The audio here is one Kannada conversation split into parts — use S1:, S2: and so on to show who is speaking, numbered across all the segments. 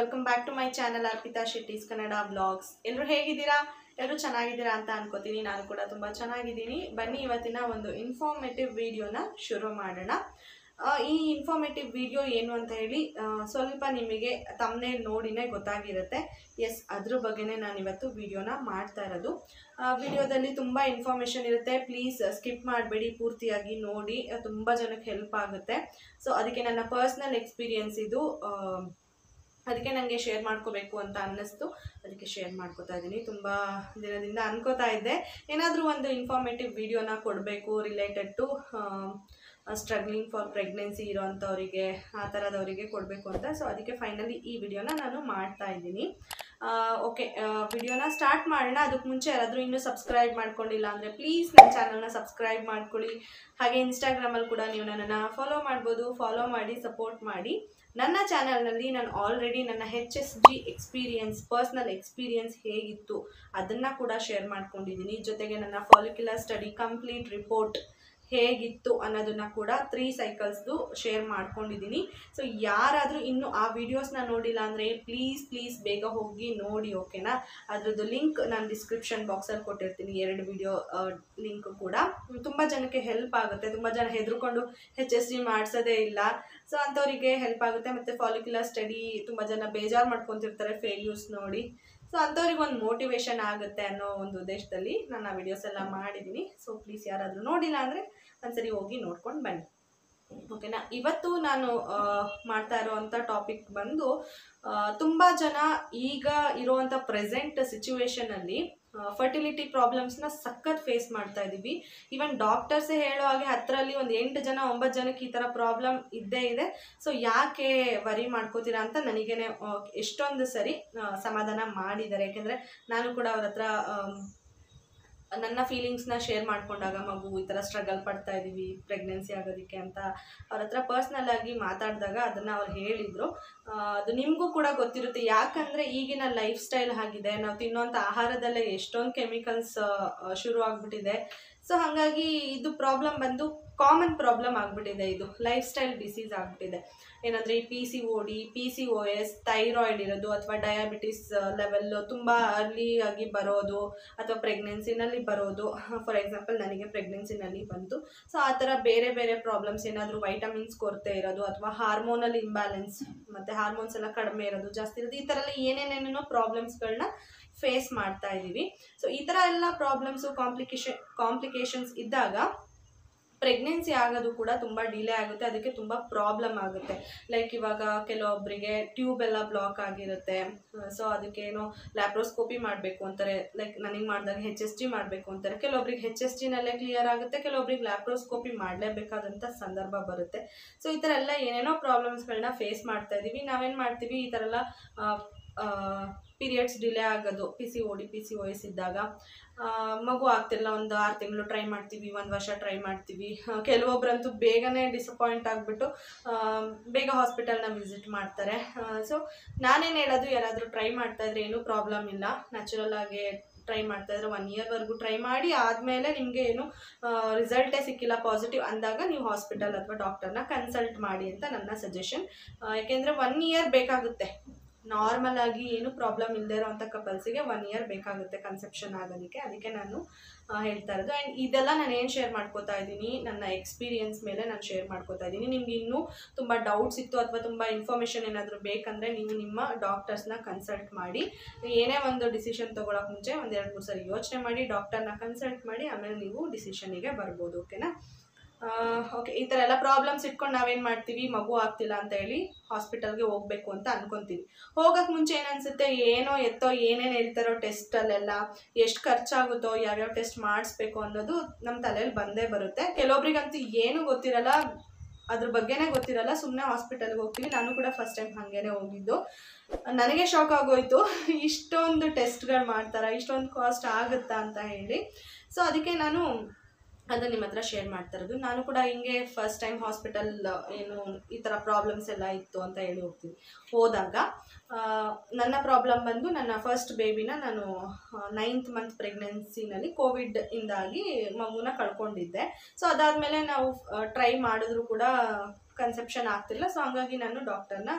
S1: Welcome back to my channel Arpita Shetty's Kannada blogs ಎಲ್ಲರೂ ಹೇಗಿದ್ದೀರಾ? ಎಲ್ಲರೂ ಚೆನ್ನಾಗಿದ್ದೀರಾ ಅಂತ ಅನ್ಕೋತೀನಿ. ನಾನು ಕೂಡ ತುಂಬ ಚೆನ್ನಾಗಿದ್ದೀನಿ. ಬನ್ನಿ, ಇವತ್ತಿನ ಒಂದು ಇನ್ಫಾರ್ಮೇಟಿವ್ ವಿಡಿಯೋನ ಶುರು ಮಾಡೋಣ. ಈ ಇನ್ಫಾರ್ಮೇಟಿವ್ ವಿಡಿಯೋ ಏನು ಅಂತ ಹೇಳಿ ಸ್ವಲ್ಪ ನಿಮಗೆ ತಮ್ಮನೇ ನೋಡಿನೇ ಗೊತ್ತಾಗಿರುತ್ತೆ. ಎಸ್ ಅದ್ರ ಬಗ್ಗೆನೇ ನಾನು ಇವತ್ತು ವಿಡಿಯೋನ ಮಾಡ್ತಾ ಇರೋದು. ವಿಡಿಯೋದಲ್ಲಿ ತುಂಬ ಇನ್ಫಾರ್ಮೇಷನ್ ಇರುತ್ತೆ. ಪ್ಲೀಸ್ ಸ್ಕಿಪ್ ಮಾಡಬೇಡಿ. ಪೂರ್ತಿಯಾಗಿ ನೋಡಿ. ತುಂಬ ಜನಕ್ಕೆ ಹೆಲ್ಪ್ ಆಗುತ್ತೆ. ಸೊ ಅದಕ್ಕೆ ನನ್ನ ಪರ್ಸ್ನಲ್ ಎಕ್ಸ್ಪೀರಿಯನ್ಸ್ ಇದು ಅದಕ್ಕೆ ನನಗೆ ಶೇರ್ ಮಾಡ್ಕೋಬೇಕು ಅಂತ ಅನ್ನಿಸ್ತು. ಅದಕ್ಕೆ ಶೇರ್ ಮಾಡ್ಕೋತಾ ಇದ್ದೀನಿ. ತುಂಬ ದಿನದಿಂದ ಅನ್ಕೋತಾ ಇದ್ದೆ. ಏನಾದರೂ ಒಂದು ಇನ್ಫಾರ್ಮೇಟಿವ್ ವಿಡಿಯೋನ ಕೊಡಬೇಕು related to struggling for pregnancy ಇರೋವಂಥವರಿಗೆ ಆ ಥರದವರಿಗೆ ಕೊಡಬೇಕು ಅಂತ. ಸೊ ಅದಕ್ಕೆ ಫೈನಲಿ ಈ ವಿಡಿಯೋನ ನಾನು ಮಾಡ್ತಾ ಇದ್ದೀನಿ. ಓಕೆ ವಿಡಿಯೋನ ಸ್ಟಾರ್ಟ್ ಮಾಡೋಣ. ಅದಕ್ಕೆ ಮುಂಚೆ ಯಾರಾದರೂ ಇನ್ನೂ ಸಬ್ಸ್ಕ್ರೈಬ್ ಮಾಡ್ಕೊಂಡಿಲ್ಲ ಅಂದರೆ ಪ್ಲೀಸ್ ನನ್ನ ಚಾನಲ್ನ ಸಬ್ಸ್ಕ್ರೈಬ್ ಮಾಡ್ಕೊಳ್ಳಿ. ಹಾಗೆ ಇನ್ಸ್ಟಾಗ್ರಾಮಲ್ಲಿ ಕೂಡ ನೀವು ನನ್ನನ್ನು ಫಾಲೋ ಮಾಡ್ಬೋದು. ಫಾಲೋ ಮಾಡಿ ಸಪೋರ್ಟ್ ಮಾಡಿ. ನನ್ನ ಚಾನಲ್ನಲ್ಲಿ ನಾನು ಆಲ್ರೆಡಿ ನನ್ನ H S G experience personal experience ಹೇಗಿತ್ತು ಅದನ್ನು ಕೂಡ ಶೇರ್ ಮಾಡ್ಕೊಂಡಿದ್ದೀನಿ. ಜೊತೆಗೆ ನನ್ನ ಫಾಲಿಕ್ಯುಲರ್ ಸ್ಟಡಿ ಕಂಪ್ಲೀಟ್ ರಿಪೋರ್ಟ್ ಹೇಗಿತ್ತು ಅನ್ನೋದನ್ನ ಕೂಡ ತ್ರೀ ಸೈಕಲ್ಸ್ದು ಶೇರ್ ಮಾಡ್ಕೊಂಡಿದ್ದೀನಿ. ಸೊ ಯಾರಾದರೂ ಇನ್ನೂ ಆ ವಿಡಿಯೋಸ್ನ ನೋಡಿಲ್ಲ ಅಂದರೆ ಪ್ಲೀಸ್ ಪ್ಲೀಸ್ ಬೇಗ ಹೋಗಿ ನೋಡಿ ಓಕೆನಾ ಅದರದ್ದು ಲಿಂಕ್ ನಾನು ಡಿಸ್ಕ್ರಿಪ್ಷನ್ ಬಾಕ್ಸಲ್ಲಿ ಕೊಟ್ಟಿರ್ತೀನಿ, ಎರಡು ವಿಡಿಯೋ ಲಿಂಕ್ ಕೂಡ. ತುಂಬ ಜನಕ್ಕೆ ಹೆಲ್ಪ್ ಆಗುತ್ತೆ. ತುಂಬ ಜನ ಹೆದರ್ಕೊಂಡು ಹೆಚ್ ಎಸ್ ಡಿ ಮಾಡಿಸೋದೇ ಇಲ್ಲ. ಸೊ ಅಂಥವರಿಗೆ ಹೆಲ್ಪ್ ಆಗುತ್ತೆ. ಮತ್ತು ಫಾಲಿಕ್ಯುಲರ್ ಸ್ಟಡಿ ತುಂಬ ಜನ ಬೇಜಾರು ಮಾಡ್ಕೊತಿರ್ತಾರೆ ಫೇಲ್ಯೂರ್ಸ್ ನೋಡಿ. ಸೊ ಅಂಥವ್ರಿಗೆ ಒಂದು ಮೋಟಿವೇಶನ್ ಆಗುತ್ತೆ ಅನ್ನೋ ಒಂದು ಉದ್ದೇಶದಲ್ಲಿ ನಾನು ಆ ವಿಡಿಯೋಸ್ ಎಲ್ಲ ಮಾಡಿದ್ದೀನಿ. ಸೊ ಪ್ಲೀಸ್ ಯಾರಾದರೂ ನೋಡಿಲ್ಲ ಅಂದರೆ ಒಂದ್ಸರಿ ಹೋಗಿ ನೋಡ್ಕೊಂಡು ಬನ್ನಿ. ಓಕೆನಾ ಇವತ್ತು ನಾನು ಮಾಡ್ತಾ ಇರೋವಂಥ ಟಾಪಿಕ್ ಬಂದು ತುಂಬ ಜನ ಈಗ ಇರುವಂಥ ಪ್ರೆಸೆಂಟ್ ಸಿಚುವೇಶನಲ್ಲಿ ಫರ್ಟಿಲಿಟಿ ಪ್ರಾಬ್ಲಮ್ಸ್ನ ಸಖತ್ ಫೇಸ್ ಮಾಡ್ತಾ ಇದ್ದೀವಿ ಈವನ್ ಡಾಕ್ಟರ್ಸೇ ಹೇಳೋ ಹಾಗೆ ಹತ್ತರಲ್ಲಿ ಒಂದು ಎಂಟು ಜನ, ಒಂಬತ್ತು ಜನಕ್ಕೆ ಈ ಥರ ಪ್ರಾಬ್ಲಮ್ ಇದ್ದೇ ಇದೆ. ಸೊ ಯಾಕೆ ವರಿ ಮಾಡ್ಕೋತೀರಾ ಅಂತ ನನಗೇನೆ ಎಷ್ಟೊಂದು ಸರಿ ಸಮಾಧಾನ ಮಾಡಿದ್ದಾರೆ. ಯಾಕೆಂದರೆ ನಾನು ಕೂಡ ಅವ್ರ ಹತ್ರ ನನ್ನ ಫೀಲಿಂಗ್ಸ್ನ ಶೇರ್ ಮಾಡಿಕೊಂಡಾಗ ಮಗು ಈ ಥರ ಸ್ಟ್ರಗಲ್ ಪಡ್ತಾ ಇದ್ದೀವಿ ಪ್ರೆಗ್ನೆನ್ಸಿ ಆಗೋದಕ್ಕೆ ಅಂತ ಅವ್ರ ಹತ್ರ ಪರ್ಸ್ನಲ್ ಆಗಿ ಮಾತಾಡಿದಾಗ ಅದನ್ನು ಅವ್ರು ಹೇಳಿದರು. ಅದು ನಿಮಗೂ ಕೂಡ ಗೊತ್ತಿರುತ್ತೆ. ಯಾಕಂದರೆ ಈಗಿನ ಲೈಫ್ ಸ್ಟೈಲ್ ಆಗಿದೆ ನಾವು ತಿನ್ನೋಂಥ ಆಹಾರದಲ್ಲೇ ಎಷ್ಟೊಂದು ಕೆಮಿಕಲ್ಸ್ ಶುರು ಆಗಿಬಿಟ್ಟಿದೆ ಸೊ ಹಾಗಾಗಿ ಇದು ಪ್ರಾಬ್ಲಮ್ ಬಂದು ಕಾಮನ್ ಪ್ರಾಬ್ಲಮ್ ಆಗಿಬಿಟ್ಟಿದೆ ಇದು. ಲೈಫ್ ಸ್ಟೈಲ್ ಡಿಸೀಸ್ ಆಗಿಬಿಟ್ಟಿದೆ. ಏನಂದರೆ ಈ P C O D P C O S thyroid ಇರೋದು ಅಥವಾ ಡಯಾಬಿಟಿಸ್ ಲೆವೆಲ್ಲು ತುಂಬ ಆಗಿ ಬರೋದು ಅಥವಾ ಪ್ರೆಗ್ನೆನ್ಸಿನಲ್ಲಿ ಬರೋದು. ಫಾರ್ ಎಕ್ಸಾಂಪಲ್ ನನಗೆ ಪ್ರೆಗ್ನೆನ್ಸಿನಲ್ಲಿ ಬಂತು. ಸೊ ಆ ಥರ ಬೇರೆ ಬೇರೆ ಪ್ರಾಬ್ಲಮ್ಸ್ ಏನಾದರೂ ವೈಟಮಿನ್ಸ್ ಕೊರತೆ ಇರೋದು ಅಥವಾ ಹಾರ್ಮೋನಲ್ ಇಂಬ್ಯಾಲೆನ್ಸ್ ಮತ್ತು ಹಾರ್ಮೋನ್ಸ್ ಎಲ್ಲ ಕಡಿಮೆ ಇರೋದು ಜಾಸ್ತಿ ಇರೋದು, ಈ ಥರ ಎಲ್ಲ ಏನೇನೇನೇನೋ ಪ್ರಾಬ್ಲಮ್ಸ್ಗಳನ್ನ ಫೇಸ್ ಮಾಡ್ತಾ ಇದ್ದೀವಿ. ಸೊ ಈ ಥರ ಎಲ್ಲ ಪ್ರಾಬ್ಲಮ್ಸು ಕಾಂಪ್ಲಿಕೇಶನ್ ಕಾಂಪ್ಲಿಕೇಶನ್ಸ್ ಇದ್ದಾಗ ಪ್ರೆಗ್ನೆನ್ಸಿ ಆಗೋದು ಕೂಡ ತುಂಬ ಡಿಲೇ ಆಗುತ್ತೆ. ಅದಕ್ಕೆ ತುಂಬ ಪ್ರಾಬ್ಲಮ್ ಆಗುತ್ತೆ. ಲೈಕ್ ಇವಾಗ ಕೆಲವೊಬ್ಬರಿಗೆ ಟ್ಯೂಬ್ ಎಲ್ಲ ಬ್ಲಾಕ್ ಆಗಿರುತ್ತೆ. ಸೊ ಅದಕ್ಕೇನೋ ಲ್ಯಾಪ್ರೋಸ್ಕೋಪಿ ಮಾಡಬೇಕು ಅಂತಾರೆ. ಲೈಕ್ ನನಗೆ ಮಾಡಿದಾಗ ಹೆಚ್ ಎಸ್ ಟಿ ಮಾಡಬೇಕು ಅಂತಾರೆ. ಕೆಲವೊಬ್ರಿಗೆ ಹೆಚ್ ಎಸ್ ಟಿನಲ್ಲೇ ಕ್ಲಿಯರ್ ಆಗುತ್ತೆ. ಕೆಲವೊಬ್ರಿಗೆ ಲ್ಯಾಪ್ರೋಸ್ಕೋಪಿ ಮಾಡಲೇಬೇಕಾದಂಥ ಸಂದರ್ಭ ಬರುತ್ತೆ. ಸೊ ಈ ಥರ ಎಲ್ಲ ಏನೇನೋ ಪ್ರಾಬ್ಲಮ್ಸ್ಗಳನ್ನ ಫೇಸ್ ಮಾಡ್ತಾ ಇದ್ದೀವಿ. ನಾವೇನು ಮಾಡ್ತೀವಿ? ಈ ಥರ ಎಲ್ಲ ಪೀರಿಯಡ್ಸ್ ಡಿಲೇ ಆಗೋದು P C O D P C O ಇದ್ದಾಗ ಮಗು ಆಗ್ತಿಲ್ಲ, ಒಂದು ಆರು ತಿಂಗಳು ಟ್ರೈ ಮಾಡ್ತೀವಿ, ಒಂದು ವರ್ಷ ಟ್ರೈ ಮಾಡ್ತೀವಿ. ಕೆಲವೊಬ್ಬರಂತೂ ಬೇಗನೆ ಡಿಸಪಾಯಿಂಟ್ ಆಗಿಬಿಟ್ಟು ಬೇಗ ಹಾಸ್ಪಿಟಲ್ನ ವಿಸಿಟ್ ಮಾಡ್ತಾರೆ. ಸೊ ನಾನೇನು ಹೇಳೋದು, ಯಾರಾದರೂ ಟ್ರೈ ಮಾಡ್ತಾ ಇದ್ರೆ ಏನೂ ಪ್ರಾಬ್ಲಮ್ ಇಲ್ಲ. ನ್ಯಾಚುರಲ್ ಆಗಿ ಟ್ರೈ ಮಾಡ್ತಾ ಇದ್ರೆ ಒನ್ ಇಯರ್ವರೆಗೂ ಟ್ರೈ ಮಾಡಿ, ಆದಮೇಲೆ ನಿಮಗೆ ಏನು ರಿಸಲ್ಟೇ ಸಿಕ್ಕಿಲ್ಲ ಪಾಸಿಟಿವ್ ಅಂದಾಗ ನೀವು ಹಾಸ್ಪಿಟಲ್ ಅಥವಾ ಡಾಕ್ಟರ್ನ ಕನ್ಸಲ್ಟ್ ಮಾಡಿ ಅಂತ ನನ್ನ ಸಜೆಷನ್ ಯಾಕೆಂದರೆ ಒನ್ ಇಯರ್ ಬೇಕಾಗುತ್ತೆ. ನಾರ್ಮಲ್ ಆಗಿ ಏನು ಪ್ರಾಬ್ಲಮ್ ಇಲ್ಲದೆ ಇರೋವಂಥ ಕಪಲ್ಸಿಗೆ ಒನ್ ಇಯರ್ ಬೇಕಾಗುತ್ತೆ ಕನ್ಸೆಪ್ಷನ್ ಆಗೋದಕ್ಕೆ ಅದಕ್ಕೆ ನಾನು ಹೇಳ್ತಾ ಇರೋದು. ಆ್ಯಂಡ್ ಇದೆಲ್ಲ ನಾನು ಏನು ಶೇರ್ ಮಾಡ್ಕೋತಾ ಇದ್ದೀನಿ, ನನ್ನ ಎಕ್ಸ್ಪೀರಿಯನ್ಸ್ ಮೇಲೆ ನಾನು ಶೇರ್ ಮಾಡ್ಕೋತಾ ಇದ್ದೀನಿ. ನಿಮ್ಗೆ ಇನ್ನೂ ತುಂಬ ಡೌಟ್ಸ್ ಇತ್ತು ಅಥವಾ ತುಂಬ ಇನ್ಫಾರ್ಮೇಷನ್ ಏನಾದರೂ ಬೇಕಂದರೆ ನೀವು ನಿಮ್ಮ ಡಾಕ್ಟರ್ಸ್ನ ಕನ್ಸಲ್ಟ್ ಮಾಡಿ. ಏನೇ ಒಂದು ಡಿಸಿಷನ್ ತೊಗೊಳಕ್ಕೆ ಮುಂಚೆ ಒಂದು ಎರಡು ಮೂರು ಸರಿ ಯೋಚನೆ ಮಾಡಿ ಡಾಕ್ಟರ್ನ ಕನ್ಸಲ್ಟ್ ಮಾಡಿ, ಆಮೇಲೆ ನೀವು ಡಿಸಿಷನಿಗೆ ಬರ್ಬೋದು ಓಕೆನಾ ಓಕೆ ಈ ಥರ ಎಲ್ಲ ಪ್ರಾಬ್ಲಮ್ಸ್ ಇಟ್ಕೊಂಡು ನಾವೇನು ಮಾಡ್ತೀವಿ? ಮಗು ಆಗ್ತಿಲ್ಲ ಅಂತ ಹೇಳಿ ಹಾಸ್ಪಿಟಲ್ಗೆ ಹೋಗಬೇಕು ಅಂತ ಅನ್ಕೊತೀವಿ. ಹೋಗೋಕ್ಕೆ ಮುಂಚೆ ಏನು ಅನಿಸುತ್ತೆ? ಏನೋ ಎತ್ತೋ, ಏನೇನು ಹೇಳ್ತಾರೋ ಟೆಸ್ಟಲ್ಲೆಲ್ಲ ಎಷ್ಟು ಖರ್ಚಾಗುತ್ತೋ, ಯಾವ್ಯಾವ ಟೆಸ್ಟ್ ಮಾಡಿಸ್ಬೇಕು ಅನ್ನೋದು ನಮ್ಮ ತಲೆಯಲ್ಲಿ ಬಂದೇ ಬರುತ್ತೆ. ಕೆಲವೊಬ್ರಿಗಂತೂ ಏನೂ ಗೊತ್ತಿರಲ್ಲ, ಅದ್ರ ಬಗ್ಗೆನೇ ಗೊತ್ತಿರಲ್ಲ ಸುಮ್ಮನೆ ಹಾಸ್ಪಿಟಲ್ಗೆ ಹೋಗ್ತೀವಿ. ನಾನು ಕೂಡ ಫಸ್ಟ್ ಟೈಮ್ ಹಾಗೇನೆ ಹೋಗಿದ್ದು. ನನಗೆ ಶಾಕ್ ಆಗೋಯ್ತು. ಇಷ್ಟೊಂದು ಟೆಸ್ಟ್ಗಳು ಮಾಡ್ತಾರ, ಇಷ್ಟೊಂದು ಕಾಸ್ಟ್ ಆಗುತ್ತಾ ಅಂತ ಹೇಳಿ. ಸೊ ಅದಕ್ಕೆ ನಾನು ಅದನ್ನ ನಿಮ್ಮ ಹತ್ರ ಶೇರ್ ಮಾಡ್ತಾ ಇರೋದು ನಾನು ಕೂಡ ಹಿಂಗೆ ಫಸ್ಟ್ ಟೈಮ್ ಹಾಸ್ಪಿಟಲ್ ಏನು ಈ ಥರ ಪ್ರಾಬ್ಲಮ್ಸ್ ಎಲ್ಲ ಇತ್ತು ಅಂತ ಹೇಳಿ ಹೋಗ್ತೀನಿ ಹೋದಾಗ ನನ್ನ ಪ್ರಾಬ್ಲಮ್ ಬಂದು ನನ್ನ ಫಸ್ಟ್ ಬೇಬಿನ ನಾನು ನೈನ್ತ್ ಮಂತ್ ಪ್ರೆಗ್ನೆನ್ಸಿನಲ್ಲಿ ಕೋವಿಡ್ ಇಂದಾಗಿ ಮಗುನ ಕಳ್ಕೊಂಡಿದ್ದೆ. ಸೊ ಅದಾದಮೇಲೆ ನಾವು ಟ್ರೈ ಮಾಡಿದ್ರು ಕೂಡ ಕನ್ಸೆಪ್ಷನ್ ಆಗ್ತಿಲ್ಲ ಸೊ ಹಂಗಾಗಿ ನಾನು ಡಾಕ್ಟರ್ನ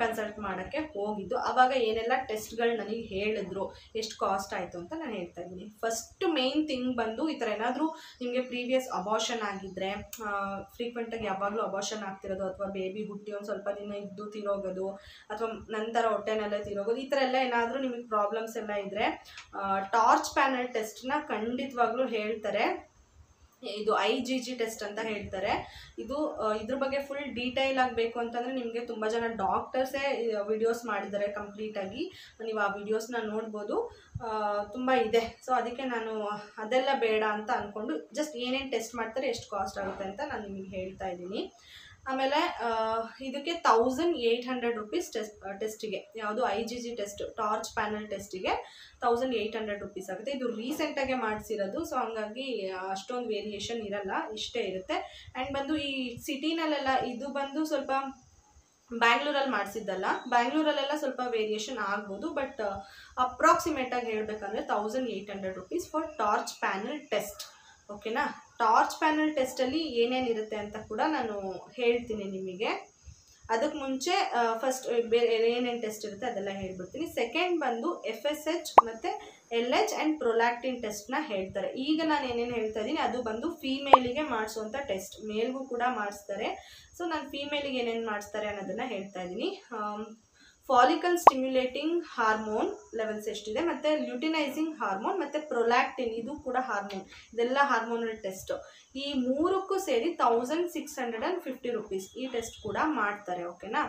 S1: ಕನ್ಸಲ್ಟ್ ಮಾಡೋಕ್ಕೆ ಹೋಗಿದ್ದು. ಆವಾಗ ಏನೆಲ್ಲ ಟೆಸ್ಟ್ಗಳು ನನಗೆ ಹೇಳಿದ್ರು, ಎಷ್ಟು ಕಾಸ್ಟ್ ಆಯಿತು ಅಂತ ನಾನು ಹೇಳ್ತಾ ಇದ್ದೀನಿ. ಫಸ್ಟ್ ಮೇನ್ ಥಿಂಗ್ ಬಂದು ಈ ಥರ ಏನಾದರೂ ನಿಮಗೆ ಪ್ರೀವಿಯಸ್ ಅಬಾಷನ್ ಆಗಿದ್ದರೆ ಫ್ರೀಕ್ವೆಂಟಾಗಿ ಯಾವಾಗಲೂ ಅಬಾಷನ್ ಆಗ್ತಿರೋದು ಅಥವಾ ಬೇಬಿ ಹುಟ್ಟಿ ಒಂದು ಸ್ವಲ್ಪ ದಿನ ಇದ್ದು ತಿರೋಗೋದು, ಅಥವಾ ನಂತರ ಹೊಟ್ಟೆನಲ್ಲೇ ತಿರೋಗೋದು, ಈ ಥರ ಎಲ್ಲ ಏನಾದರೂ ನಿಮಗೆ ಪ್ರಾಬ್ಲಮ್ಸ್ ಎಲ್ಲ ಇದ್ದರೆ ಟಾರ್ಚ್ ಪ್ಯಾನಲ್ ಟೆಸ್ಟ್ನ ಖಂಡಿತವಾಗ್ಲೂ ಹೇಳ್ತಾರೆ. ಇದು ಐ ಜಿ ಜಿ ಟೆಸ್ಟ್ ಅಂತ ಹೇಳ್ತಾರೆ. ಇದು ಇದ್ರ ಬಗ್ಗೆ ಫುಲ್ ಡೀಟೈಲ್ ಆಗಬೇಕು ಅಂತಂದರೆ ನಿಮಗೆ ತುಂಬ ಜನ ಡಾಕ್ಟರ್ಸೇ ವಿಡಿಯೋಸ್ ಮಾಡಿದ್ದಾರೆ ಕಂಪ್ಲೀಟಾಗಿ ನೀವು ಆ ವಿಡಿಯೋಸ್ನ ನೋಡ್ಬೋದು. ತುಂಬ ಇದೆ. ಸೊ ಅದಕ್ಕೆ ನಾನು ಅದೆಲ್ಲ ಬೇಡ ಅಂತ ಅಂದ್ಕೊಂಡು ಜಸ್ಟ್ ಏನೇನು ಟೆಸ್ಟ್ ಮಾಡ್ತಾರೆ, ಎಷ್ಟು ಕಾಸ್ಟ್ ಆಗುತ್ತೆ ಅಂತ ನಾನು ನಿಮಗೆ ಹೇಳ್ತಾ ಇದ್ದೀನಿ. ಆಮೇಲೆ ಇದಕ್ಕೆ thousand eight hundred rupees test ಟೆಸ್ಟಿಗೆ ಯಾವುದು I G G test TORCH panel ಟೆಸ್ಟಿಗೆ thousand eight hundred rupees ಆಗುತ್ತೆ. ಇದು ರೀಸೆಂಟಾಗೆ ಮಾಡಿಸಿರೋದು ಸೊ ಹಂಗಾಗಿ ಅಷ್ಟೊಂದು ವೇರಿಯೇಷನ್ ಇರಲ್ಲ, ಇಷ್ಟೇ ಇರುತ್ತೆ. ಆ್ಯಂಡ್ ಬಂದು ಈ ಸಿಟಿನಲ್ಲೆಲ್ಲ ಇದು ಬಂದು ಸ್ವಲ್ಪ ಬ್ಯಾಂಗ್ಳೂರಲ್ಲಿ ಮಾಡಿಸಿದ್ದಲ್ಲ, ಬ್ಯಾಂಗ್ಳೂರಲ್ಲೆಲ್ಲ ಸ್ವಲ್ಪ ವೇರಿಯೇಷನ್ ಆಗ್ಬೋದು ಬಟ್ ಅಪ್ರಾಕ್ಸಿಮೇಟಾಗಿ ಹೇಳಬೇಕಂದ್ರೆ thousand eight hundred rupees for TORCH panel test ಓಕೆನಾ ಟಾರ್ಚ್ ಪ್ಯಾನಲ್ ಟೆಸ್ಟಲ್ಲಿ ಏನೇನಿರುತ್ತೆ ಅಂತ ಕೂಡ ನಾನು ಹೇಳ್ತೀನಿ ನಿಮಗೆ. ಅದಕ್ಕೆ ಮುಂಚೆ ಫಸ್ಟ್ ಬೇರೆ ಏನೇನು ಟೆಸ್ಟ್ ಇರುತ್ತೆ ಅದೆಲ್ಲ ಹೇಳ್ಬಿಡ್ತೀನಿ. ಸೆಕೆಂಡ್ ಬಂದು ಎಫ್ ಎಸ್ ಎಚ್ ಮತ್ತು ಎಲ್ ಎಚ್ ಆ್ಯಂಡ್ ಪ್ರೊಲ್ಯಾಕ್ಟಿನ್ ಟೆಸ್ಟ್ನ ಹೇಳ್ತಾರೆ. ಈಗ ನಾನು ಏನೇನು ಹೇಳ್ತಾ ಇದ್ದೀನಿ, ಅದು ಬಂದು ಫೀಮೇಲಿಗೆ ಮಾಡಿಸುವಂಥ ಟೆಸ್ಟ್ ಮೇಲ್ಗೂ ಕೂಡ ಮಾಡಿಸ್ತಾರೆ. ಸೊ ನಾನು ಫೀಮೇಲಿಗೆ ಏನೇನು ಮಾಡಿಸ್ತಾರೆ ಅನ್ನೋದನ್ನು ಹೇಳ್ತಾ ಇದ್ದೀನಿ. ಫಾಲಿಕಲ್ ಸ್ಟಿಮ್ಯುಲೇಟಿಂಗ್ ಹಾರ್ಮೋನ್ ಲೆವೆಲ್ಸ್ ಎಷ್ಟಿದೆ? ಮತ್ತು ಲ್ಯೂಟಿನೈಸಿಂಗ್ ಹಾರ್ಮೋನ್ ಮತ್ತು ಪ್ರೊಲ್ಯಾಕ್ಟಿನ್ ಇದು ಕೂಡ ಹಾರ್ಮೋನ್ ಇದೆಲ್ಲ ಹಾರ್ಮೋನಲ್ ಟೆಸ್ಟ್ ಈ ಮೂರಕ್ಕೂ ಸೇರಿ thousand six hundred and fifty rupees ಈ ಟೆಸ್ಟ್ ಕೂಡ ಮಾಡ್ತಾರೆ ಓಕೆನಾ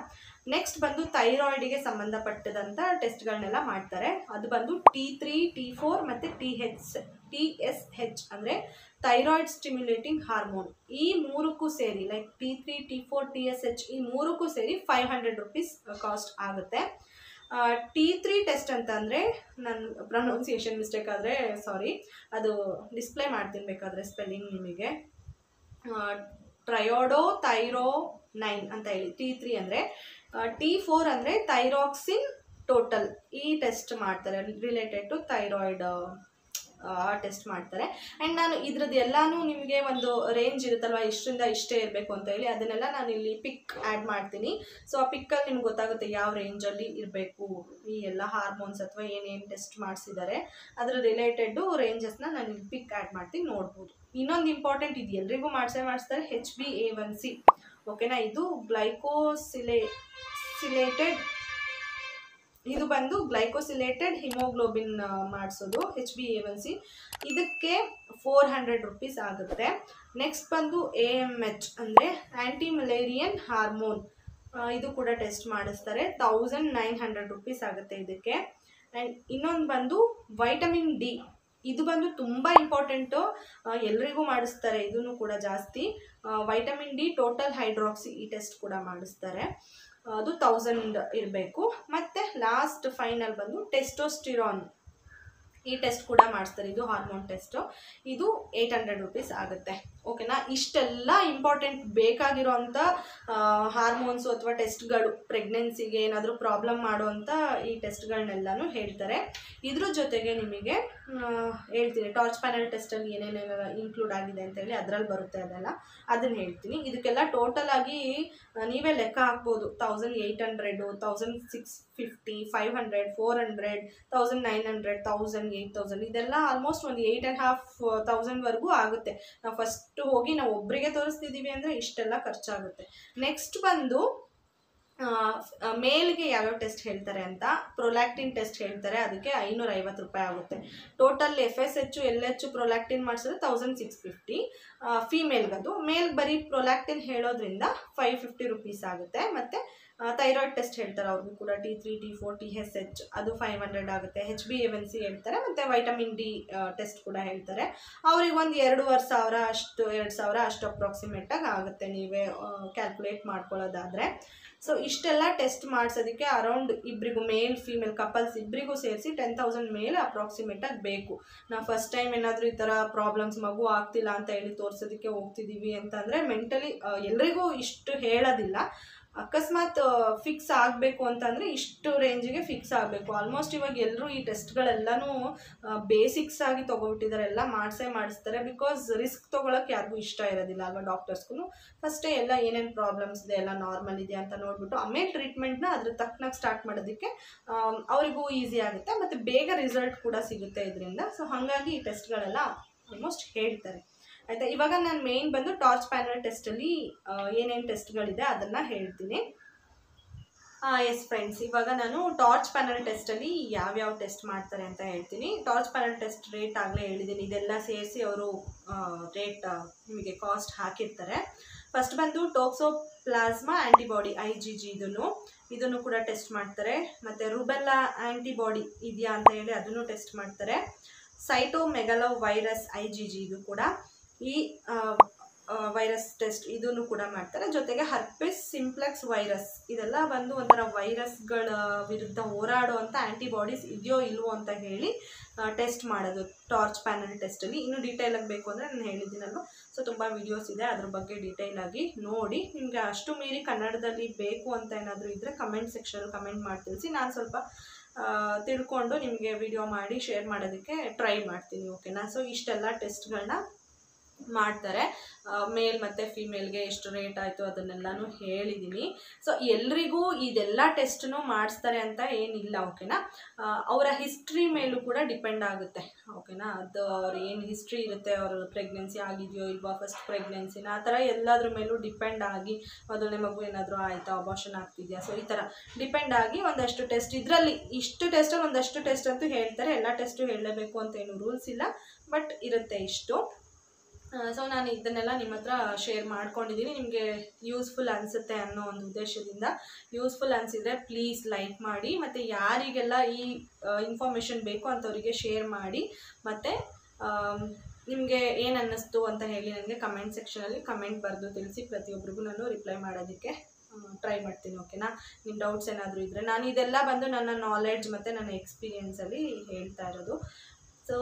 S1: ನೆಕ್ಸ್ಟ್ ಬಂದು ಥೈರಾಯ್ಡಿಗೆ ಸಂಬಂಧಪಟ್ಟದಂಥ ಟೆಸ್ಟ್ಗಳನ್ನೆಲ್ಲ ಮಾಡ್ತಾರೆ. ಅದು ಬಂದು ಟಿ ತ್ರೀ ಟಿ ಫೋರ್ ಮತ್ತು T H T S H ಅಂದರೆ ಥೈರಾಯ್ಡ್ ಸ್ಟಿಮ್ಯುಲೇಟಿಂಗ್ ಹಾರ್ಮೋನ್ ಈ ಮೂರಕ್ಕೂ ಸೇರಿ like T three T four T S H ಈ ಮೂರಕ್ಕೂ ಸೇರಿ ಫೈವ್ ಹಂಡ್ರೆಡ್ ರುಪೀಸ್ ಕಾಸ್ಟ್ ಆಗುತ್ತೆ. ಟಿ ತ್ರೀ ಟೆಸ್ಟ್ ಅಂತ ಅಂದರೆ ನನ್ನ ಪ್ರೊನೌನ್ಸಿಯೇಷನ್ ಮಿಸ್ಟೇಕ್ ಆದರೆ ಸಾರಿ ಅದು ಡಿಸ್ಪ್ಲೇ ಮಾಡ್ತೀನಿ ಬೇಕಾದರೆ ಸ್ಪೆಲ್ಲಿಂಗ್ ನಿಮಗೆ ಟ್ರಯೋಡೋ ಥೈರೋ ನೈನ್ ಅಂತ ಹೇಳಿ ಟಿ ತ್ರೀ ಅಂದರೆ ಟಿ ಫೋರ್ ಅಂದರೆ ಥೈರಾಕ್ಸಿನ್ ಟೋಟಲ್ ಈ ಟೆಸ್ಟ್ ಮಾಡ್ತಾರೆ ರಿಲೇಟೆಡ್ ಟು ಥೈರಾಯ್ಡ್ ಟೆಸ್ಟ್ ಮಾಡ್ತಾರೆ. ಆ್ಯಂಡ್ ನಾನು ಇದ್ರದ್ದು ಎಲ್ಲಾನು ನಿಮಗೆ ಒಂದು ರೇಂಜ್ ಇರುತ್ತಲ್ವ? ಇಷ್ಟರಿಂದ ಇಷ್ಟೇ ಇರಬೇಕು ಅಂತ ಹೇಳಿ ಅದನ್ನೆಲ್ಲ ನಾನು ಇಲ್ಲಿ ಪಿಕ್ ಆ್ಯಡ್ ಮಾಡ್ತೀನಿ. ಸೊ ಆ ಪಿಕ್ಕಲ್ಲಿ ನಿಮ್ಗೆ ಗೊತ್ತಾಗುತ್ತೆ ಯಾವ ರೇಂಜಲ್ಲಿ ಇರಬೇಕು. ಈ ಎಲ್ಲ ಹಾರ್ಮೋನ್ಸ್ ಅಥವಾ ಏನೇನು ಟೆಸ್ಟ್ ಮಾಡಿಸಿದ್ದಾರೆ, ಅದರ ರಿಲೇಟೆಡ್ಡು ರೇಂಜಸ್ನ ನಾನು ಇಲ್ಲಿ ಪಿಕ್ ಆ್ಯಡ್ ಮಾಡ್ತೀನಿ, ನೋಡ್ಬೋದು. ಇನ್ನೊಂದು ಇಂಪಾರ್ಟೆಂಟ್ ಇದು ಎಲ್ರಿಗೂ ಮಾಡಿಸೇ ಮಾಡಿಸ್ತಾರೆ H B A one C ಓಕೆನಾ ಇದು ಗ್ಲೈಕೋಸಿಲೇ ಸಿಲೇಟೆಡ್ ಇದು ಬಂದು ಗ್ಲೈಕೋಸಿಲೇಟೆಡ್ ಹಿಮೋಗ್ಲೋಬಿನ್ ಮಾಡಿಸೋದು H B A one C ಇದಕ್ಕೆ ಫೋರ್ ಹಂಡ್ರೆಡ್ ರುಪೀಸ್ ಆಗುತ್ತೆ. ನೆಕ್ಸ್ಟ್ ಬಂದು ಎ ಎಂ ಎಚ್ ಅಂದರೆ ಆ್ಯಂಟಿ ಮಲೇರಿಯನ್ ಹಾರ್ಮೋನ್ ಇದು ಕೂಡ ಟೆಸ್ಟ್ ಮಾಡಿಸ್ತಾರೆ. ತೌಸಂಡ್ ನೈನ್ ಹಂಡ್ರೆಡ್ ರುಪೀಸ್ ಆಗುತ್ತೆ ಇದಕ್ಕೆ. ಆ್ಯಂಡ್ ಇನ್ನೊಂದು ಬಂದು ವೈಟಮಿನ್ ಡಿ ಇದು ಬಂದು ತುಂಬ ಇಂಪಾರ್ಟೆಂಟು ಎಲ್ರಿಗೂ ಮಾಡಿಸ್ತಾರೆ. ಇದನ್ನು ಕೂಡ ಜಾಸ್ತಿ. ವೈಟಮಿನ್ ಡಿ ಟೋಟಲ್ ಹೈಡ್ರಾಕ್ಸಿ ಈ ಟೆಸ್ಟ್ ಕೂಡ ಮಾಡಿಸ್ತಾರೆ. ಅದು ತೌಸಂಡ್ ಇರಬೇಕು. ಮತ್ತು ಲಾಸ್ಟ್ ಫೈನಲ್ ಬಂದು ಟೆಸ್ಟೋಸ್ಟಿರಾನ್ ಈ ಟೆಸ್ಟ್ ಕೂಡ ಮಾಡಿಸ್ತಾರೆ. ಇದು ಹಾರ್ಮೋನ್ ಟೆಸ್ಟು ಇದು ಏಯ್ಟ್ ಹಂಡ್ರೆಡ್ ರುಪೀಸ್ ಆಗುತ್ತೆ. ಓಕೆನಾ? ಇಷ್ಟೆಲ್ಲ ಇಂಪಾರ್ಟೆಂಟ್ ಬೇಕಾಗಿರೋವಂಥ ಹಾರ್ಮೋನ್ಸು ಅಥವಾ ಟೆಸ್ಟ್ಗಳು ಪ್ರೆಗ್ನೆನ್ಸಿಗೆ ಏನಾದರೂ ಪ್ರಾಬ್ಲಮ್ ಮಾಡುವಂಥ ಈ ಟೆಸ್ಟ್ಗಳನ್ನೆಲ್ಲನೂ ಹೇಳ್ತಾರೆ. ಇದ್ರ ಜೊತೆಗೆ ನಿಮಗೆ ಹೇಳ್ತೀನಿ ಟಾರ್ಚ್ ಪ್ಯಾನಲ್ ಟೆಸ್ಟಲ್ಲಿ ಏನೇನೆಲ್ಲ ಇನ್ಕ್ಲೂಡ್ ಆಗಿದೆ ಅಂತ ಹೇಳಿ ಅದರಲ್ಲಿ ಬರುತ್ತೆ ಅದೆಲ್ಲ. ಅದನ್ನು ಹೇಳ್ತೀನಿ. ಇದಕ್ಕೆಲ್ಲ ಟೋಟಲ್ ಆಗಿ ನೀವೇ ಲೆಕ್ಕ ಹಾಕ್ಬೋದು. Thousand eight hundred thousand six fifty five hundred four hundred thousand nine hundred thousand eight thousand ಇದೆಲ್ಲ ಆಲ್ಮೋಸ್ಟ್ ಒಂದು ಏಯ್ಟ್ ಆ್ಯಂಡ್ ಹಾಫ್ ತೌಸಂಡ್ವರೆಗೂ ಆಗುತ್ತೆ. ನಾವು ಫಸ್ಟ್ ಹೋಗಿ ನಾವು ಒಬ್ಬರಿಗೆ ತೋರಿಸ್ತಿದ್ದೀವಿ ಅಂದರೆ ಇಷ್ಟೆಲ್ಲ ಖರ್ಚಾಗುತ್ತೆ. ನೆಕ್ಸ್ಟ್ ಬಂದು ಮೇಲ್ಗೆ ಯಾವ್ಯಾವ ಟೆಸ್ಟ್ ಹೇಳ್ತಾರೆ ಅಂತ, ಪ್ರೊಲ್ಯಾಕ್ಟಿನ್ ಟೆಸ್ಟ್ ಹೇಳ್ತಾರೆ, ಅದಕ್ಕೆ ಐನೂರ ಐವತ್ತು ರೂಪಾಯಿ ಆಗುತ್ತೆ. Total F S H L H prolactin ಮಾಡಿಸಿದ್ರೆ ತೌಸಂಡ್ ಸಿಕ್ಸ್ ಫಿಫ್ಟಿ ಅದು ಮೇಲ್ ಬರೀ ಪ್ರೊಲ್ಯಾಕ್ಟಿನ್ ಹೇಳೋದ್ರಿಂದ ಫೈವ್ ಫಿಫ್ಟಿ ರುಪೀಸ್ ಆಗುತ್ತೆ. ಮತ್ತು ಥೈರಾಯ್ಡ್ ಟೆಸ್ಟ್ ಹೇಳ್ತಾರೆ ಅವ್ರಿಗೂ ಕೂಡ T three T four T S H ಅದು ಫೈವ್ ಹಂಡ್ರೆಡ್ ಆಗುತ್ತೆ. ಹೆಚ್ ಬಿ ಎನ್ ಸಿ ಹೇಳ್ತಾರೆ, ಮತ್ತು ವೈಟಮಿನ್ ಡಿ ಟೆಸ್ಟ್ ಕೂಡ ಹೇಳ್ತಾರೆ. ಅವ್ರಿಗೆ ಒಂದು ಎರಡೂವರೆ ಸಾವಿರ, ಅಷ್ಟು, ಎರಡು ಸಾವಿರ ಅಷ್ಟು ಅಪ್ರಾಕ್ಸಿಮೇಟಾಗಿ ಆಗುತ್ತೆ. ನೀವೇ ಕ್ಯಾಲ್ಕುಲೇಟ್ ಮಾಡ್ಕೊಳ್ಳೋದಾದರೆ. ಸೊ ಇಷ್ಟೆಲ್ಲ ಟೆಸ್ಟ್ ಮಾಡಿಸೋದಕ್ಕೆ ಅರೌಂಡ್ ಇಬ್ಬರಿಗೂ ಮೇಲ್ ಫೀಮೇಲ್ ಕಪಲ್ಸ್ ಇಬ್ಬರಿಗೂ ಸೇರಿಸಿ ಟೆನ್ ತೌಸಂಡ್ ಮೇಲೆ ಅಪ್ರಾಕ್ಸಿಮೇಟಾಗಿ ಬೇಕು. ನಾವು ಫಸ್ಟ್ ಟೈಮ್ ಏನಾದರೂ ಈ ಥರ ಪ್ರಾಬ್ಲಮ್ಸ್ ಮಗು ಆಗ್ತಿಲ್ಲ ಅಂತ ಹೇಳಿ ತೋರಿಸೋದಕ್ಕೆ ಹೋಗ್ತಿದ್ದೀವಿ ಅಂತಂದರೆ ಮೆಂಟಲಿ ಎಲ್ರಿಗೂ ಇಷ್ಟು ಹೇಳೋದಿಲ್ಲ. ಅಕಸ್ಮಾತ್ ಫಿಕ್ಸ್ ಆಗಬೇಕು ಅಂತಂದರೆ ಇಷ್ಟು ರೇಂಜಿಗೆ ಫಿಕ್ಸ್ ಆಗಬೇಕು. ಆಲ್ಮೋಸ್ಟ್ ಇವಾಗ ಎಲ್ಲರೂ ಈ ಟೆಸ್ಟ್ಗಳೆಲ್ಲನೂ ಬೇಸಿಕ್ಸ್ ಆಗಿ ತೊಗೊಬಿಟ್ಟಿದ್ದಾರೆ ಎಲ್ಲ ಮಾಡಿಸೇ ಮಾಡಿಸ್ತಾರೆ. ಬಿಕಾಸ್ ರಿಸ್ಕ್ ತೊಗೊಳಕ್ಕೆ ಯಾರಿಗೂ ಇಷ್ಟ ಇರೋದಿಲ್ಲ ಅಲ್ವಾ ಡಾಕ್ಟರ್ಸ್ಗೂ ಫಸ್ಟೇ ಎಲ್ಲ ಏನೇನು ಪ್ರಾಬ್ಲಮ್ಸ್ ಇದೆ, ಎಲ್ಲ ನಾರ್ಮಲ್ ಇದೆ ಅಂತ ನೋಡಿಬಿಟ್ಟು, ಆಮೇಲೆ ಟ್ರೀಟ್ಮೆಂಟ್ನ ಅದ್ರ ತಕ್ಕನಾಗಿ ಸ್ಟಾರ್ಟ್ ಮಾಡೋದಕ್ಕೆ ಅವರಿಗೂ ಈಸಿ ಆಗುತ್ತೆ. ಮತ್ತು ಬೇಗ ರಿಸಲ್ಟ್ ಕೂಡ ಸಿಗುತ್ತೆ ಇದರಿಂದ. ಸೊ ಹಾಗಾಗಿ ಈ ಟೆಸ್ಟ್ಗಳೆಲ್ಲ ಆಲ್ಮೋಸ್ಟ್ ಹೇಳ್ತಾರೆ. ಆಯಿತಾ? ಇವಾಗ ನಾನು ಮೇಯ್ನ್ ಬಂದು ಟಾರ್ಚ್ ಪ್ಯಾನಲ್ ಟೆಸ್ಟಲ್ಲಿ ಏನೇನು ಟೆಸ್ಟ್ಗಳಿದೆ ಅದನ್ನು ಹೇಳ್ತೀನಿ. ಎಸ್ ಫ್ರೆಂಡ್ಸ್ ಇವಾಗ ನಾನು ಟಾರ್ಚ್ ಪ್ಯಾನಲ್ ಟೆಸ್ಟಲ್ಲಿ ಯಾವ್ಯಾವ ಟೆಸ್ಟ್ ಮಾಡ್ತಾರೆ ಅಂತ ಹೇಳ್ತೀನಿ. ಟಾರ್ಚ್ ಪ್ಯಾನಲ್ ಟೆಸ್ಟ್ ರೇಟ್ ಆಗಲೇ ಹೇಳಿದ್ದೀನಿ. ಇದೆಲ್ಲ ಸೇರಿಸಿ ಅವರು ರೇಟ್ ನಿಮಗೆ ಕಾಸ್ಟ್ ಹಾಕಿರ್ತಾರೆ. ಫಸ್ಟ್ ಬಂದು toxoplasma antibody I G G ಇದನ್ನು. ಇದನ್ನು ಕೂಡ ಟೆಸ್ಟ್ ಮಾಡ್ತಾರೆ. ಮತ್ತು ರುಬೆಲ್ಲಾ ಆ್ಯಂಟಿಬಾಡಿ ಇದೆಯಾ ಅಂತ ಹೇಳಿ ಅದನ್ನು ಟೆಸ್ಟ್ ಮಾಡ್ತಾರೆ. ಸೈಟೋ ಮೆಗಲೋ ವೈರಸ್ ಐ ಜಿ ಜಿ ಇದು ಕೂಡ. ಈ ವೈರಸ್ ಟೆಸ್ಟ್ ಇದನ್ನು ಕೂಡ ಮಾಡ್ತಾರೆ. ಜೊತೆಗೆ ಹರ್ಪಿಸ್ ಸಿಂಪ್ಲೆಕ್ಸ್ ವೈರಸ್ ಇದೆಲ್ಲ ಬಂದು ಒಂಥರ ವೈರಸ್ಗಳ ವಿರುದ್ಧ ಹೋರಾಡುವಂಥ ಆ್ಯಂಟಿಬಾಡೀಸ್ ಇದೆಯೋ ಇಲ್ವೋ ಅಂತ ಹೇಳಿ ಟೆಸ್ಟ್ ಮಾಡೋದು ಟಾರ್ಚ್ ಪ್ಯಾನಲ್ ಟೆಸ್ಟಲ್ಲಿ ಇನ್ನೂ ಡೀಟೇಲಾಗಿ ಬೇಕು ಅಂದರೆ ನಾನು ಹೇಳಿದ್ದೀನಲ್ವ? ಸೊ ತುಂಬ ವೀಡಿಯೋಸ್ ಇದೆ. ಅದ್ರ ಬಗ್ಗೆ ಡೀಟೇಲಾಗಿ ನೋಡಿ. ನಿಮಗೆ ಅಷ್ಟು ಮೀರಿ ಕನ್ನಡದಲ್ಲಿ ಬೇಕು ಅಂತ ಏನಾದರೂ ಇದ್ದರೆ ಕಮೆಂಟ್ ಸೆಕ್ಷನಲ್ಲಿ ಕಮೆಂಟ್ ಮಾಡಿ ತಿಳಿಸಿ. ನಾನು ಸ್ವಲ್ಪ ತಿಳ್ಕೊಂಡು ನಿಮಗೆ ವಿಡಿಯೋ ಮಾಡಿ ಶೇರ್ ಮಾಡೋದಕ್ಕೆ ಟ್ರೈ ಮಾಡ್ತೀನಿ ಓಕೆನಾ ಸೊ ಇಷ್ಟೆಲ್ಲ ಟೆಸ್ಟ್ಗಳನ್ನ ಮಾಡ್ತಾರೆ. ಮೇಲ್ ಮತ್ತು ಫಿಮೇಲ್ಗೆ ಎಷ್ಟು ರೇಟ್ ಆಯಿತು ಅದನ್ನೆಲ್ಲನೂ ಹೇಳಿದ್ದೀನಿ ಸೊ, ಎಲ್ರಿಗೂ ಇದೆಲ್ಲ ಟೆಸ್ಟನ್ನು ಮಾಡಿಸ್ತಾರೆ ಅಂತ ಏನಿಲ್ಲ, ಓಕೆನಾ? ಅವರ ಹಿಸ್ಟ್ರಿ ಮೇಲೂ ಕೂಡ ಡಿಪೆಂಡ್ ಆಗುತ್ತೆ, ಓಕೆನಾ? ಅದು ಅವ್ರ ಏನು ಹಿಸ್ಟ್ರಿ ಇರುತ್ತೆ, ಅವ್ರ ಪ್ರೆಗ್ನೆನ್ಸಿ ಆಗಿದೆಯೋ ಇಲ್ವಾ, ಫಸ್ಟ್ ಪ್ರೆಗ್ನೆನ್ಸಿನ ಆ ಥರ ಎಲ್ಲದ್ರ ಮೇಲೂ ಡಿಪೆಂಡ್ ಆಗಿ ಮೊದಲನೇ ಮಗು ಏನಾದರೂ ಆಯಿತಾ, ಅಬಾಷನ್ ಆಗ್ತಿದೆಯಾ? ಸೊ, ಈ ಥರ ಡಿಪೆಂಡ್ ಆಗಿ ಒಂದಷ್ಟು ಟೆಸ್ಟ್, ಇದರಲ್ಲಿ ಇಷ್ಟು ಟೆಸ್ಟಲ್ಲಿ ಒಂದಷ್ಟು ಟೆಸ್ಟ್ ಅಂತೂ ಹೇಳ್ತಾರೆ, ಎಲ್ಲ ಟೆಸ್ಟು ಹೇಳಲೇಬೇಕು ಅಂತ ಏನು ರೂಲ್ಸ್ ಇಲ್ಲ, ಬಟ್ ಇರುತ್ತೆ ಇಷ್ಟು. ಸೊ ನಾನು ಇದನ್ನೆಲ್ಲ ನಿಮ್ಮ ಹತ್ರ ಶೇರ್ ಮಾಡ್ಕೊಂಡಿದ್ದೀನಿ ನಿಮಗೆ ಯೂಸ್ಫುಲ್ ಅನಿಸುತ್ತೆ ಅನ್ನೋ ಒಂದು ಉದ್ದೇಶದಿಂದ. ಯೂಸ್ಫುಲ್ ಅನಿಸಿದರೆ ಪ್ಲೀಸ್ ಲೈಕ್ ಮಾಡಿ, ಮತ್ತು ಯಾರಿಗೆಲ್ಲ ಈ ಇನ್ಫಾರ್ಮೇಷನ್ ಬೇಕು ಅಂಥವರಿಗೆ ಶೇರ್ ಮಾಡಿ, ಮತ್ತು ನಿಮಗೆ ಏನು ಅನ್ನಿಸ್ತು ಅಂತ ಹೇಳಿ ನನಗೆ ಕಮೆಂಟ್ ಸೆಕ್ಷನಲ್ಲಿ ಕಮೆಂಟ್ ಬರೆದು ತಿಳಿಸಿ. ಪ್ರತಿಯೊಬ್ಬರಿಗೂ ನಾನು ರಿಪ್ಲೈ ಮಾಡೋದಕ್ಕೆ ಟ್ರೈ ಮಾಡ್ತೀನಿ ಓಕೆನಾ ನಿಮ್ಮ ಡೌಟ್ಸ್ ಏನಾದರೂ ಇದ್ದರೆ ನಾನು ಇದೆಲ್ಲ ಬಂದು ನನ್ನ ನಾಲೆಡ್ಜ್ ಮತ್ತು ನನ್ನ ಎಕ್ಸ್ಪೀರಿಯೆನ್ಸಲ್ಲಿ ಹೇಳ್ತಾ ಇರೋದು. ಸೊ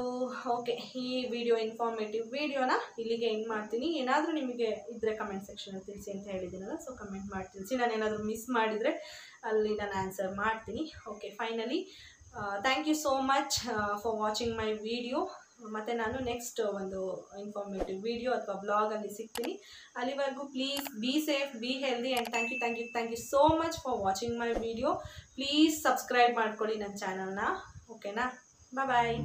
S1: ಓಕೆ ಈ ವಿಡಿಯೋ ಇನ್ಫಾರ್ಮೇಟಿವ್ ವಿಡಿಯೋನ ಇಲ್ಲಿಗೆ ಎಂಡ್ ಮಾಡ್ತೀನಿ. ಏನಾದರೂ ನಿಮಗೆ ಇದ್ದರೆ ಕಮೆಂಟ್ ಸೆಕ್ಷನಲ್ಲಿ ತಿಳಿಸಿ ಅಂತ ಹೇಳಿದ್ದೀನಲ್ಲ ಸೊ ಕಮೆಂಟ್ ಮಾಡಿ ತಿಳಿಸಿ. ನಾನು ಏನಾದರೂ ಮಿಸ್ ಮಾಡಿದರೆ ಅಲ್ಲಿ ನಾನು ಆನ್ಸರ್ ಮಾಡ್ತೀನಿ. Okay finally thank you so much for watching my video ಮತ್ತು ನಾನು ನೆಕ್ಸ್ಟ್ ಒಂದು ಇನ್ಫಾರ್ಮೇಟಿವ್ ವಿಡಿಯೋ ಅಥವಾ ಬ್ಲಾಗಲ್ಲಿ ಸಿಗ್ತೀನಿ. ಅಲ್ಲಿವರೆಗೂ please be safe be healthy and thank you thank you thank you so much for watching my video please subscribe ಮಾಡ್ಕೊಳ್ಳಿ ನನ್ನ ಚಾನಲ್ನ ಓಕೆನಾ ಬಾಯ್